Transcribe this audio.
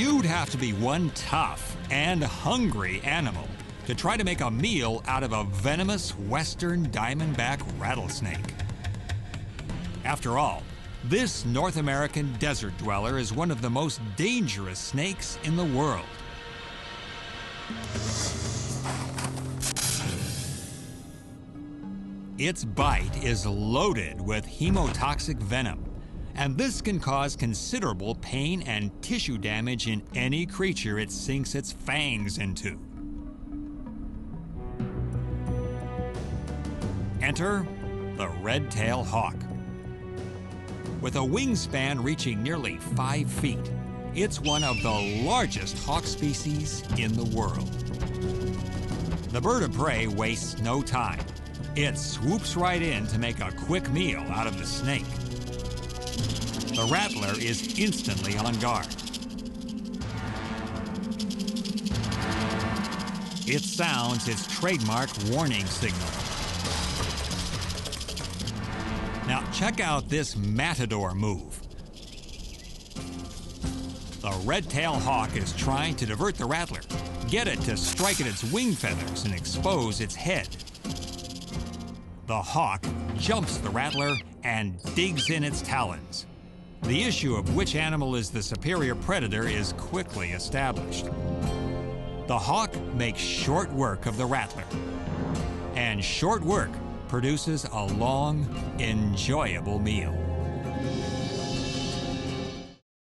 You'd have to be one tough and hungry animal to try to make a meal out of a venomous western diamondback rattlesnake. After all, this North American desert dweller is one of the most dangerous snakes in the world. Its bite is loaded with hemotoxic venom, and this can cause considerable pain and tissue damage in any creature it sinks its fangs into. Enter the red-tailed hawk. With a wingspan reaching nearly five feet, it's one of the largest hawk species in the world. The bird of prey wastes no time. It swoops right in to make a quick meal out of the snake. The rattler is instantly on guard. It sounds its trademark warning signal. Now check out this matador move. The red-tailed hawk is trying to divert the rattler, get it to strike at its wing feathers and expose its head. The hawk jumps the rattler and digs in its talons. The issue of which animal is the superior predator is quickly established. The hawk makes short work of the rattler. And short work produces a long, enjoyable meal.